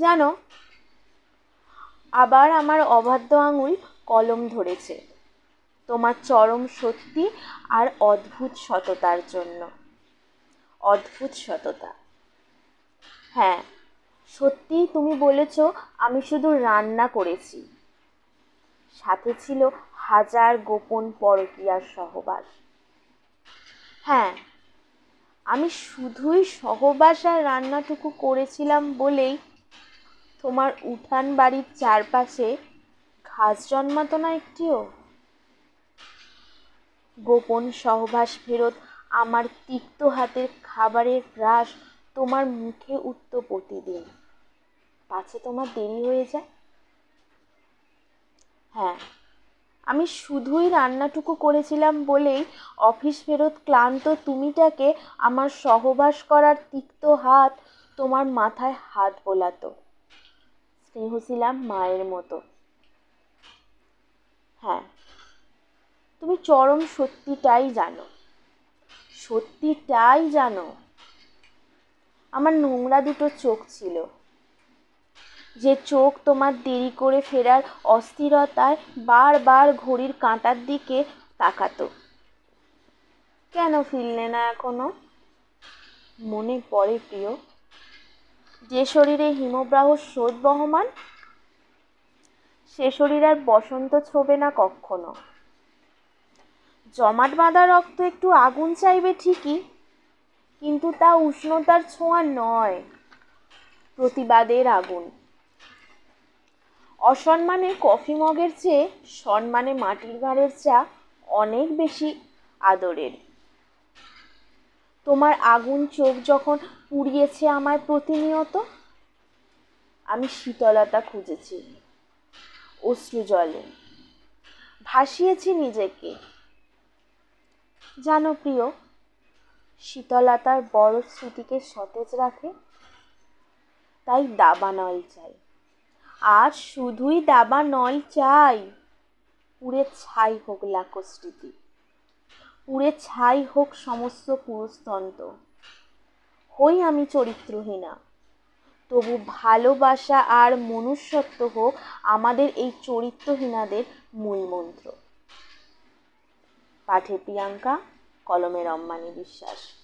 জানো, আবার আমার অবাধ্য আঙুল কলম ধরেছে। তোমার চরম সত্যি আর অদ্ভুত সততার জন্য। অদ্ভুত সততা। হ্যাঁ সত্যিই তুমি বলেছ আমি শুধু রান্না করেছি। সাথে ছিল হাজার গোপন পরকীয়ার সহবাস। হ্যাঁ আমি শুধুই সহবাস আর রান্নাটুকু করেছিলাম বলেই তোমার উঠান বাড়ির চারপাশে ঘাস জন্মাতো না একটিও? গোপন সহবাস ফেরত আমার তিক্ত হাতের খাবারের গ্রাস তোমার মুখে উঠত প্রতিদিন। পাছে তোমার দেরি হয়ে যায়? হ্যাঁ আমি শুধুই রান্নাটুকু করেছিলাম বলেই অফিস ফেরত ক্লান্ত তুমিটাকে আমার সহবাস করার তিক্ত হাত তোমার মাথায় হাত বোলাতো। স্নেহ ছিলাম মায়ের মতো। হ্যাঁ তুমি চরম সত্যিটাই জানো। সত্যিটাই জানো। আমার নোংরা দুটো চোখ ছিল। যে চোখ তোমার দেরি করে ফেরার অস্থিরতায় বারবার ঘড়ির কাঁটার দিকে তাকাতো। কেন ফিরলে না এখনও? মনে পড়ে প্রিয়। যে শরীরে হিমবাহ স্রোত বহমান, সে শরীর আর বসন্ত ছোবে না কখনো জমাট বাঁধা রক্ত একটু আগুন চাইবে ঠিকই, কিন্তু তা উষ্ণতার ছোঁয়া নয়, প্রতিবাদের আগুন। অসম্মানে কফি মগের চেয়ে, সম্মানে মাটির ঘাড়ের চা অনেক বেশি আদরের। তোমার আগুন চোখ যখন পুড়িয়েছে আমায় প্রতিনিয়ত, আমি শীতলতা খুঁজেছি অশ্রু জলে। ভাসিয়েছি নিজেকে। জানো প্রিয়, শীতলতার বড় স্মৃতিকে সতেজ রাখে, তাই দাবানল চাই। আর শুধুই দাবা দাবানল চাই, পুড়ে ছাই হোক লাখো স্মৃতি। পুড়ে ছাই হোক সমস্ত পুরুষতন্ত্র। হই আমি চরিত্রহীনা। তবু ভালোবাসা আর মনুষ্যত্ব হোক আমাদের এই চরিত্রহীনাদের মূল মন্ত্র পাঠে প্রিয়াঙ্কা কলমের অম্মানি বিশ্বাস।